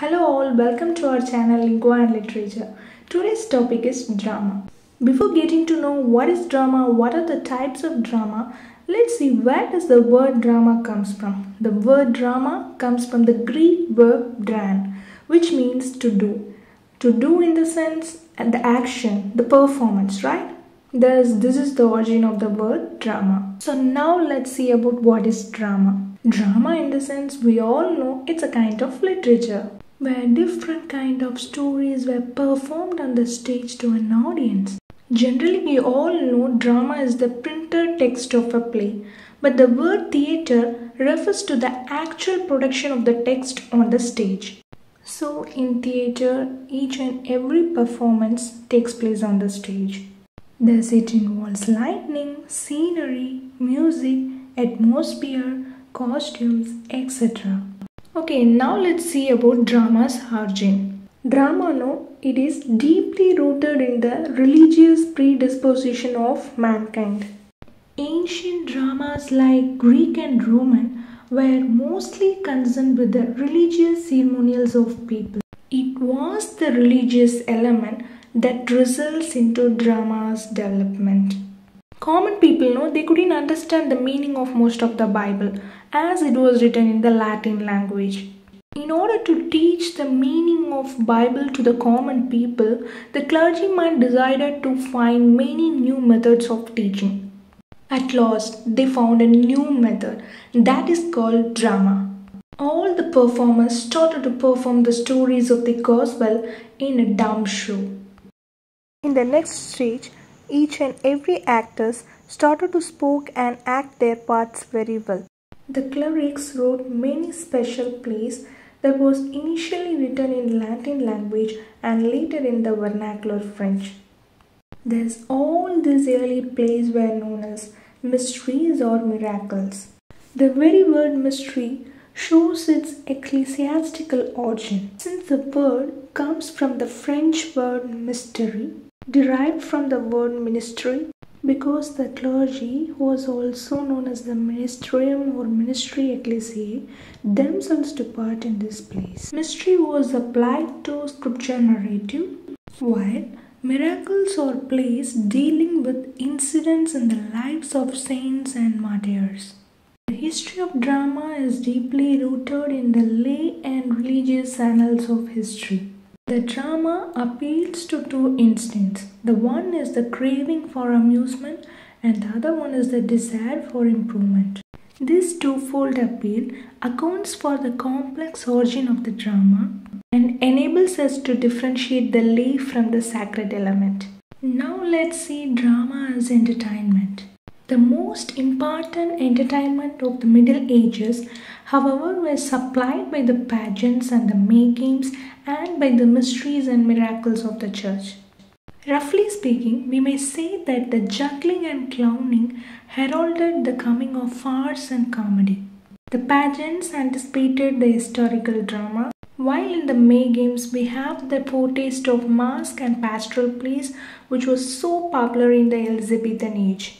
Hello all, welcome to our channel Lingua and Literature. Today's topic is drama. Before getting to know what is drama, what are the types of drama, let's see where does the word drama comes from. The word drama comes from the Greek verb dran, which means to do. To do in the sense and the action, the performance, right? Thus, this is the origin of the word drama. So now let's see about what is drama. Drama in the sense we all know it's a kind of literature where different kind of stories were performed on the stage to an audience. Generally we all know drama is the printed text of a play, but the word theatre refers to the actual production of the text on the stage. So in theatre, each and every performance takes place on the stage. Thus, it involves lighting, scenery, music, atmosphere, costumes, etc. Okay, now let's see about drama's origin. Drama, no, it is deeply rooted in the religious predisposition of mankind. Ancient dramas like Greek and Roman were mostly concerned with the religious ceremonials of people. It was the religious element that results into drama's development. Common people know they couldn't understand the meaning of most of the Bible as it was written in the Latin language. In order to teach the meaning of Bible to the common people, the clergyman decided to find many new methods of teaching. At last, they found a new method that is called drama. All the performers started to perform the stories of the gospel in a dumb show. In the next stage, each and every actors started to speak and act their parts very well. The clerics wrote many special plays that was initially written in Latin language and later in the vernacular French. Thus, all these early plays were known as mysteries or miracles. The very word mystery shows its ecclesiastical origin, since the word comes from the French word mystery, derived from the word ministry, because the clergy, who was also known as the ministerium or ministry ecclesiae, themselves took part in this place. Mystery was applied to scripture narrative, while miracles or plays dealing with incidents in the lives of saints and martyrs. The history of drama is deeply rooted in the lay and religious annals of history. The drama appeals to two instincts. The one is the craving for amusement, and the other one is the desire for improvement. This twofold appeal accounts for the complex origin of the drama and enables us to differentiate the lay from the sacred element. Now let's see drama as entertainment. The most important entertainment of the Middle Ages, however, was supplied by the pageants and the May games and by the mysteries and miracles of the church. Roughly speaking, we may say that the juggling and clowning heralded the coming of farce and comedy. The pageants anticipated the historical drama, while in the May games we have the foretaste of masque and pastoral plays which was so popular in the Elizabethan age.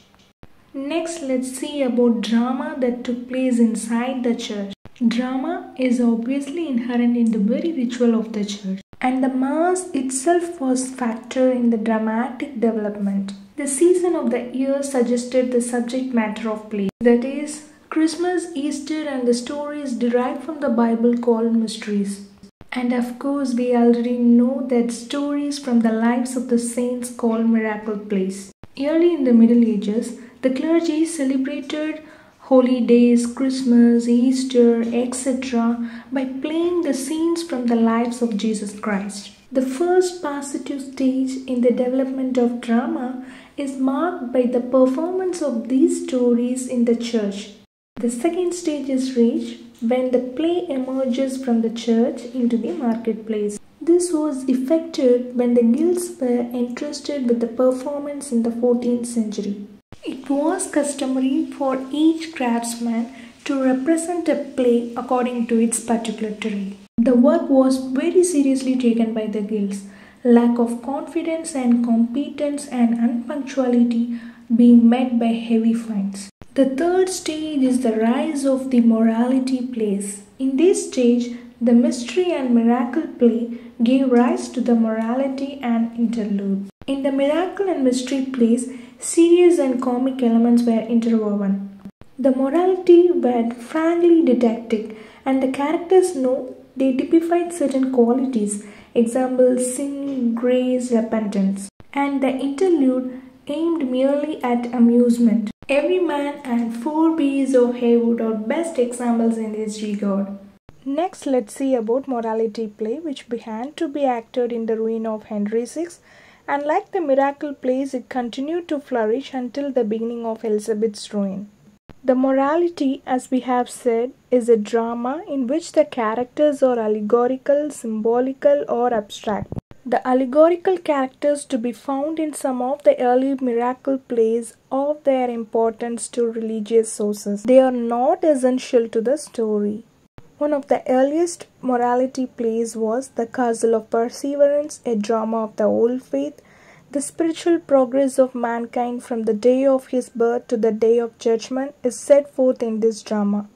Next, let's see about drama that took place inside the church. Drama is obviously inherent in the very ritual of the church, and the mass itself was factor in the dramatic development. The season of the year suggested the subject matter of play, that is, Christmas, Easter, and the stories derived from the Bible called mysteries. And of course, we already know that stories from the lives of the saints called miracle plays. Early in the Middle Ages, the clergy celebrated holy days, Christmas, Easter, etc. by playing the scenes from the lives of Jesus Christ. The first positive stage in the development of drama is marked by the performance of these stories in the church. The second stage is reached when the play emerges from the church into the marketplace. This was effected when the guilds were entrusted with the performance in the 14th century. It was customary for each craftsman to represent a play according to its particular terrain. The work was very seriously taken by the guilds, lack of confidence and competence and unpunctuality being met by heavy fines. The third stage is the rise of the morality plays. In this stage, The mystery and miracle play gave rise to the morality and interlude. In the miracle and mystery plays, serious and comic elements were interwoven. The morality were frankly didactic, and the characters know they typified certain qualities, example sin, grace, repentance. And the interlude aimed merely at amusement. Everyman and Four P's of Heywood are best examples in this regard. Next, let's see about morality play, which began to be acted in the reign of Henry VI, and like the miracle plays, it continued to flourish until the beginning of Elizabeth's reign. The morality, as we have said, is a drama in which the characters are allegorical, symbolical, or abstract. The allegorical characters to be found in some of the early miracle plays of their importance to religious sources. They are not essential to the story. One of the earliest morality plays was The Castle of Perseverance, a drama of the old faith the spiritual progress of mankind from the day of his birth to the day of judgment is set forth in this drama.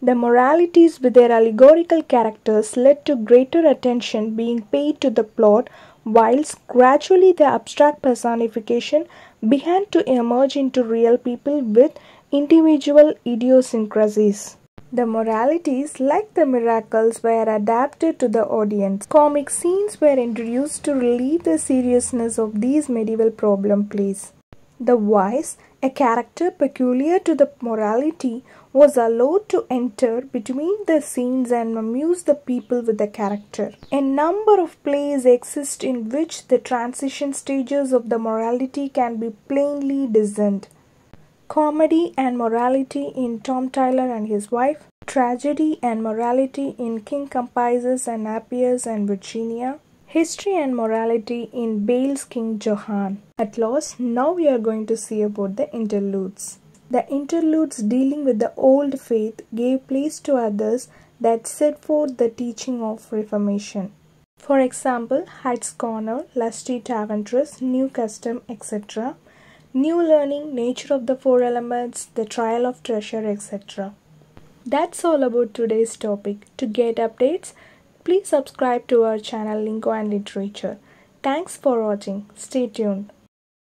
The moralities with their allegorical characters led to greater attention being paid to the plot, whilst gradually the abstract personification began to emerge into real people with individual idiosyncrasies. The moralities, like the miracles, were adapted to the audience. Comic scenes were introduced to relieve the seriousness of these medieval problem plays. The Vice, a character peculiar to the morality, was allowed to enter between the scenes and amuse the people with the character. A number of plays exist in which the transition stages of the morality can be plainly discerned comedy and morality in Tom Tyler and his wife, tragedy and morality in King Cambyses and Appius and Virginia, history and morality in Bale's King Johan. At last, now we are going to see about the interludes. The interludes dealing with the old faith gave place to others that set forth the teaching of Reformation. For example, Hickscorner, Lusty Juventus, New Custom, etc new learning, nature of the four elements, the trial of treasure, etc. That's all about today's topic. To get updates, please subscribe to our channel Lingua and Literature. Thanks for watching. Stay tuned.